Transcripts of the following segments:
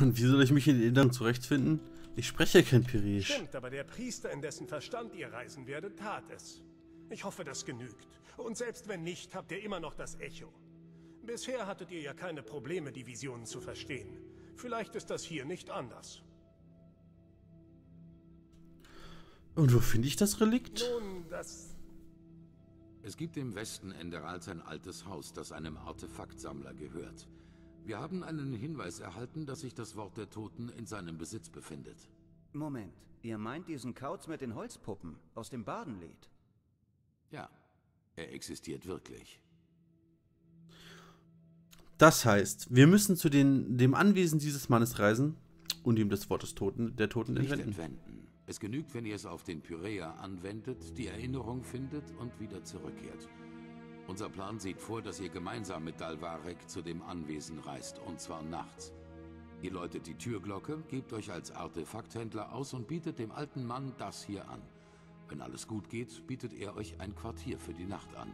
Und wie soll ich mich in den Innern zurechtfinden? Ich spreche kein Pirisch. Stimmt, aber der Priester, in dessen Verstand ihr reisen werdet, tat es. Ich hoffe, das genügt. Und selbst wenn nicht, habt ihr immer noch das Echo. Bisher hattet ihr ja keine Probleme, die Visionen zu verstehen. Vielleicht ist das hier nicht anders. Und wo finde ich das Relikt? Nun, das... Es gibt im Westen Enderals ein altes Haus, das einem Artefaktsammler gehört. Wir haben einen Hinweis erhalten, dass sich das Wort der Toten in seinem Besitz befindet. Moment, ihr meint diesen Kauz mit den Holzpuppen aus dem Badenlied? Ja, er existiert wirklich. Das heißt, wir müssen zu den, dem Anwesen dieses Mannes reisen und ihm das Wort des Toten, der Toten Nicht entwenden. entwenden. Es genügt, wenn ihr es auf den Pyrea anwendet, die Erinnerung findet und wieder zurückkehrt. Unser Plan sieht vor, dass ihr gemeinsam mit Dalvarek zu dem Anwesen reist, und zwar nachts. Ihr läutet die Türglocke, gebt euch als Artefakthändler aus und bietet dem alten Mann das hier an. Wenn alles gut geht, bietet er euch ein Quartier für die Nacht an.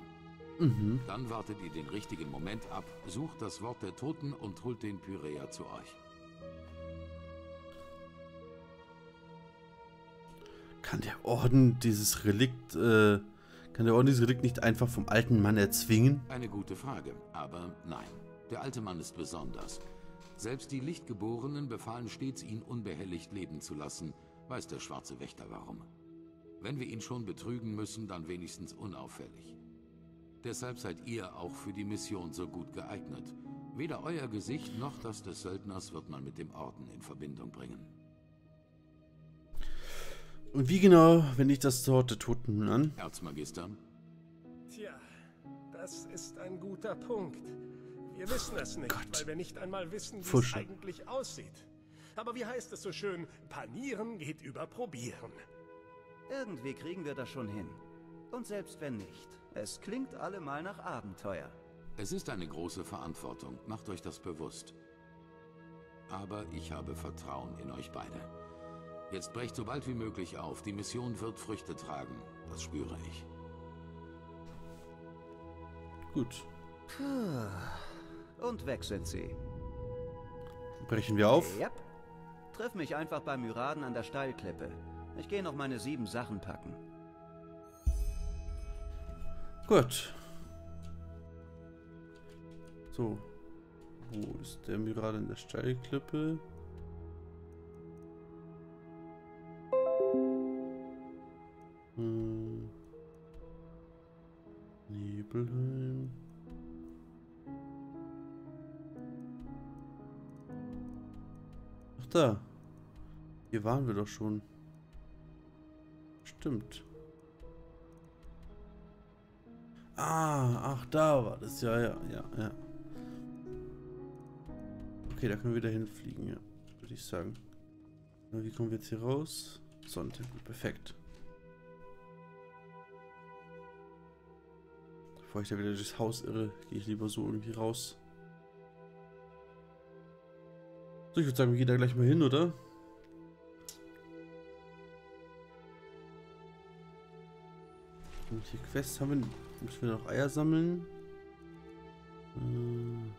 Mhm. Dann wartet ihr den richtigen Moment ab, sucht das Wort der Toten und holt den Pyrea zu euch. Kann der Orden dieses Relikt, äh, kann der Orden dieses Relikt nicht einfach vom alten Mann erzwingen? Eine gute Frage, aber nein. Der alte Mann ist besonders. Selbst die Lichtgeborenen befahlen stets, ihn unbehelligt leben zu lassen. Weiß der schwarze Wächter warum. Wenn wir ihn schon betrügen müssen, dann wenigstens unauffällig. Deshalb seid ihr auch für die Mission so gut geeignet. Weder euer Gesicht noch das des Söldners wird man mit dem Orden in Verbindung bringen. Und wie genau wende ich das Wort der Toten nun an? Erzmagister, Tja, das ist ein guter Punkt. Wir wissen es nicht, Gott. weil wir nicht einmal wissen, wie Fusche. es eigentlich aussieht. Aber wie heißt es so schön, panieren geht über probieren. Irgendwie kriegen wir das schon hin. Und selbst wenn nicht, es klingt allemal nach Abenteuer. es ist eine große Verantwortung, macht euch das bewusst. Aber ich habe Vertrauen in euch beide. Jetzt brecht so bald wie möglich auf. Die Mission wird Früchte tragen. Das spüre ich. Gut. Und weg sind sie. Brechen wir auf. Yep. Triff mich einfach beim Myraden an der Steilklippe. Ich gehe noch meine sieben Sachen packen. Gut. So. Wo ist der Mirad in der Steilklippe? Nebelheim. Ach da. Hier waren wir doch schon. Stimmt. Ah, ach, da war das. Ja, ja, ja, ja. Okay, da können wir wieder hinfliegen, ja. Würde ich sagen. Wie kommen wir jetzt hier raus? Sonntempel, perfekt. Bevor ich da wieder durchs Haus irre, gehe ich lieber so irgendwie raus. So, ich würde sagen, wir gehen da gleich mal hin, oder? Und hier Quests haben wir. Müssen wir noch Eier sammeln? Äh.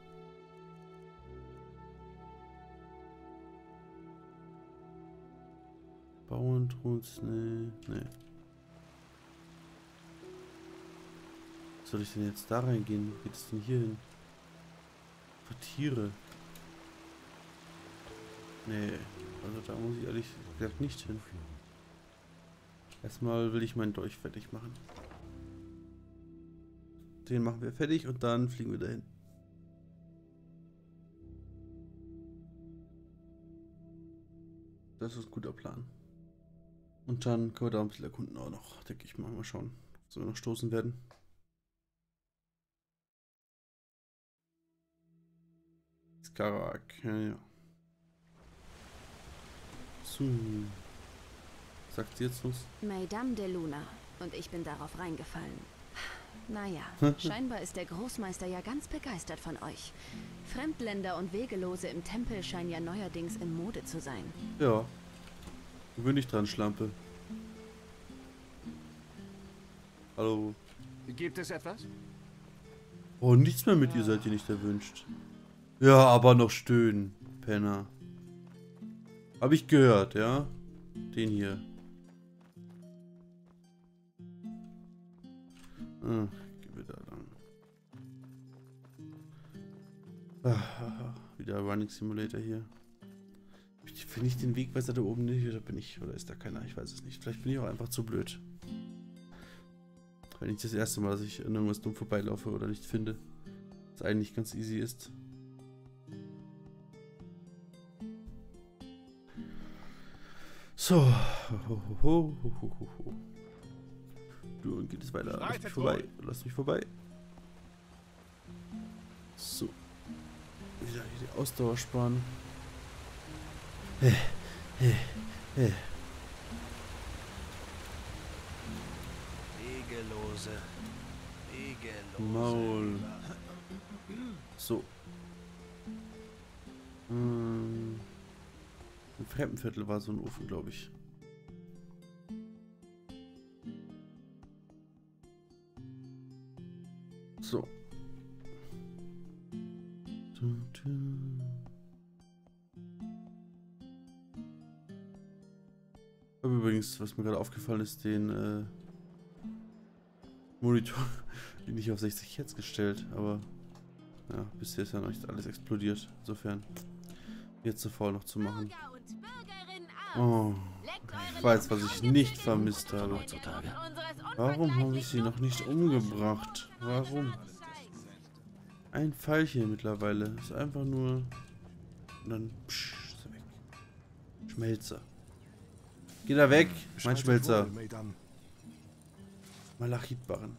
Bauerntruns, nee, nee. Soll ich denn jetzt da reingehen? Wo geht es denn hier hin? Tiere. Nee, also da muss ich ehrlich gesagt nicht hin. Erstmal will ich meinen Dolch fertig machen. Den machen wir fertig und dann fliegen wir dahin. Das ist ein guter Plan. Und dann können wir da ein bisschen erkunden auch noch, denke ich mal. Mal schauen, ob wir noch stoßen werden. Skarak, ja, ja. So. Sagt sie jetzt was? Mesdames de Luna. Und ich bin darauf reingefallen. Naja, scheinbar ist der Großmeister ja ganz begeistert von euch. Fremdländer und Wegelose im Tempel scheinen ja neuerdings in Mode zu sein. Ja. Gewöhn dich dran, Schlampe. Hallo. Gibt es etwas? Oh, nichts mehr mit ihr seid ihr nicht erwünscht. Ja, aber noch stöhnen, Penner. Habe ich gehört, ja. Den hier. Ah, gehen wir da lang. Ah, wieder Running Simulator hier. Finde ich den Wegweiser da oben nicht oder bin ich oder ist da keiner? Ich weiß es nicht. Vielleicht bin ich auch einfach zu blöd. Wenn ich das erste Mal, dass ich in irgendwas dumm vorbeilaufe oder nicht finde. Was eigentlich ganz easy ist. So. Du, und geht es weiter. Lass mich vorbei. Lass mich vorbei. So. Wieder hier die Ausdauer sparen. Wegelose. Wegelose. Maul. So. Hm. Im Fremdenviertel war so ein Ofen, glaube ich. So. Hab übrigens, was mir gerade aufgefallen ist, den äh, Monitor, den ich auf 60 Hertz gestellt, aber ja, bisher ist ja noch nicht alles explodiert. Insofern jetzt so faul noch zu machen. Oh, ich weiß, was ich nicht vermisst habe. Heutzutage. Warum habe ich sie noch nicht umgebracht? Warum? Ein Pfeilchen mittlerweile. Ist einfach nur... Und dann... Psch, ist er weg. Schmelzer. Geh da weg, mein Schmelzer. Malachitbarren.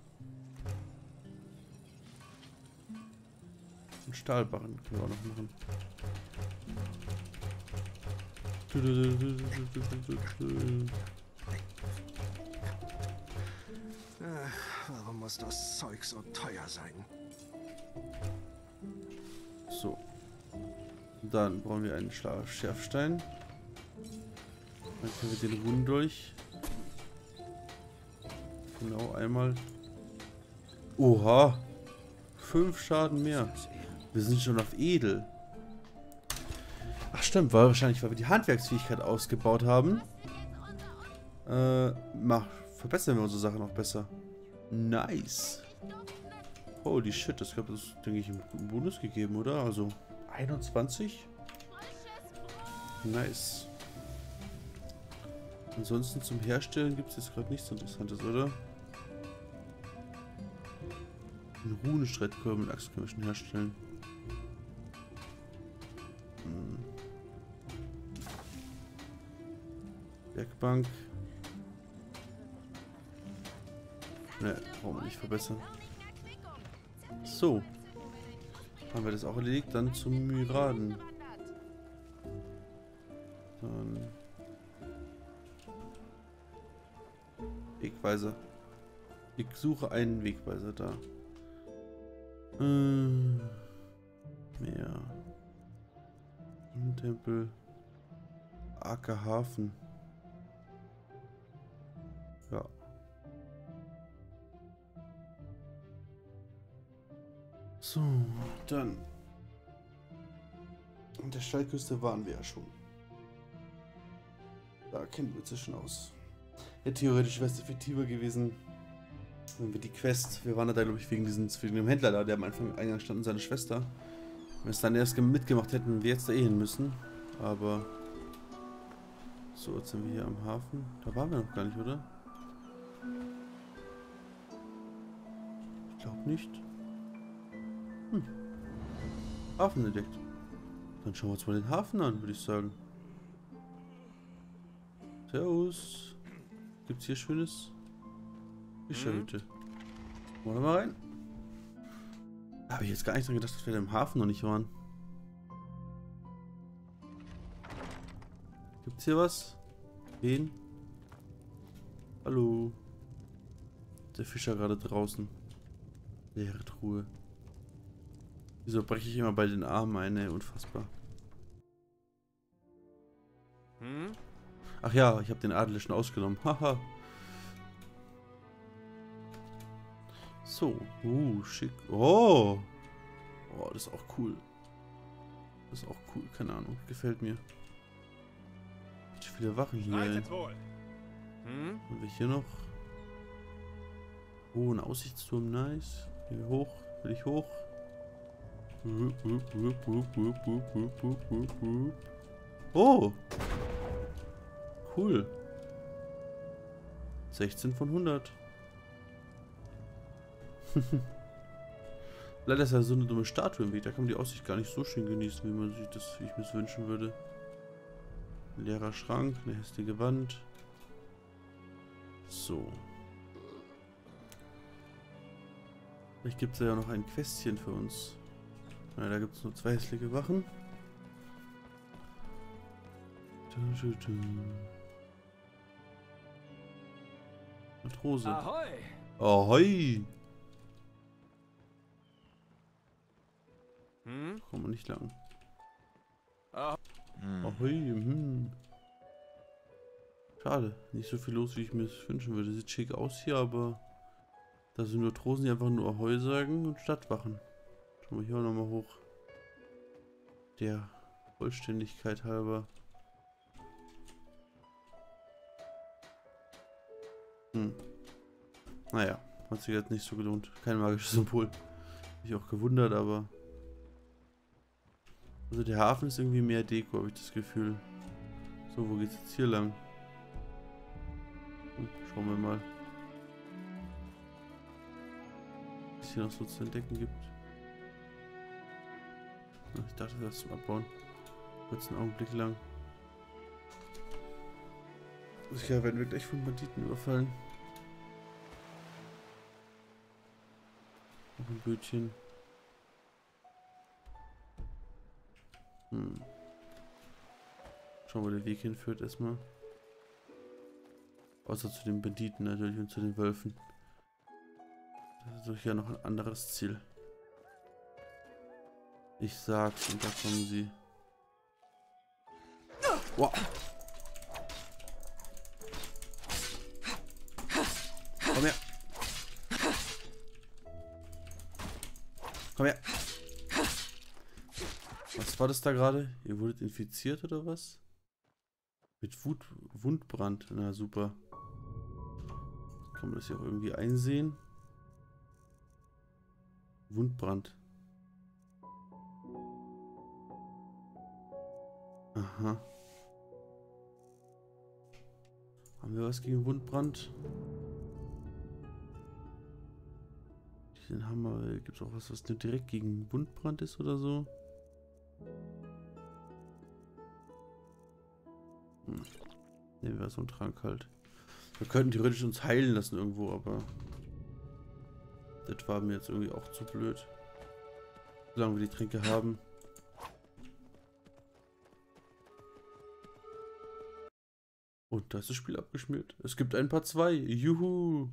Und Stahlbarren können wir auch noch machen. Warum muss das Zeug so teuer sein? So. Dann brauchen wir einen Schla- Schärfstein. Dann können wir den Runden durch. Genau, einmal. Oha. Fünf Schaden mehr. Wir sind schon auf Edel. Stimmt, war wahrscheinlich, weil wir die Handwerksfähigkeit ausgebaut haben. Äh, mach, verbessern wir unsere Sache noch besser. Nice. Holy shit, das gab es, denke ich, im Bonus gegeben, oder? Also 21? Nice. Ansonsten zum Herstellen gibt es jetzt gerade nichts Interessantes, oder? Einen Runenstreitkolben mit Axt können wir schon herstellen. Werkbank. Ne, wir nicht verbessern. So. Haben wir das auch erledigt? Dann zum Myraden. Dann. Wegweiser. Ich suche einen Wegweiser da. Ähm, Meer. Tempel. Ackerhafen. So, dann. An der Steilküste waren wir ja schon. Da kennen wir uns ja schon aus. Ja, theoretisch wäre es effektiver gewesen, wenn wir die Quest, wir waren da, glaube ich, wegen, diesen, wegen dem Händler da, der am Anfang Eingang stand und seine Schwester. Wenn wir es dann erst mitgemacht hätten, wir jetzt da eh hin müssen. Aber. So, jetzt sind wir hier am Hafen. Da waren wir noch gar nicht, oder? Ich glaube nicht. Hm. Hafen entdeckt. Dann schauen wir uns mal den Hafen an, würde ich sagen. Servus. Gibt's hier schönes Fischerhütte? Wollen wir mal rein? Habe ich jetzt gar nicht dran gedacht, dass wir da im Hafen noch nicht waren. Gibt's hier was? Wen? Hallo. Der Fischer gerade draußen. Leere Truhe. Wieso breche ich immer bei den Armen eine? Unfassbar. Hm? Ach ja, ich habe den Adlerischen ausgenommen. Haha. so. Uh, schick. Oh. Oh, das ist auch cool. Das ist auch cool. Keine Ahnung. Gefällt mir. viele Wachen hier. Hm? Haben wir hier noch? Oh, ein Aussichtsturm, nice. Hier hoch, will ich hoch. Oh! Cool. 16 von 100. Leider ist ja so eine dumme Statue im Weg. Da kann man die Aussicht gar nicht so schön genießen, wie man sich das, wie ich mir das wünschen würde. Ein leerer Schrank, eine hässliche Wand. So. Vielleicht gibt es ja noch ein Questchen für uns. Na, da gibt es nur zwei hässliche Wachen. Matrose. Ahoi! Ahoi! Hm? Kommen wir nicht lang. Ah. Ahoi, hm. Schade, nicht so viel los, wie ich mir es wünschen würde. Sieht schick aus hier, aber da sind nur Trosen, die einfach nur Ahoi sagen und Stadtwachen. Schauen wir hier auch nochmal hoch. Der Vollständigkeit halber. Hm. Naja, hat sich jetzt nicht so gelohnt. Kein magisches Symbol. Mich auch gewundert, aber... Also der Hafen ist irgendwie mehr Deko, habe ich das Gefühl. So, wo geht's jetzt hier lang? Hm, schauen wir mal. Was es hier noch so zu entdecken gibt. Ich dachte, das ist zum Abbauen. Kurz einen Augenblick lang. Sicher werden wir gleich von Banditen überfallen. Noch ein Bötchen. Hm. Schauen, wo der Weg hinführt erstmal. Außer zu den Banditen natürlich und zu den Wölfen. Das ist doch ja noch ein anderes Ziel. Ich sag's und da kommen sie. Wow. Komm her. Komm her. Was war das da gerade? Ihr wurdet infiziert oder was? Mit Wut Wundbrand. Na super. Kann man das hier auch irgendwie einsehen? Wundbrand. Aha. Haben wir was gegen Wundbrand? Den haben wir. Gibt es auch was, was nur direkt gegen Wundbrand ist oder so? Hm. Nehmen wir so einen Trank halt. Wir könnten theoretisch uns heilen lassen irgendwo, aber das war mir jetzt irgendwie auch zu blöd. Solange wir die Tränke haben. Und da ist das Spiel abgeschmiert. Es gibt ein paar zwei. Juhu.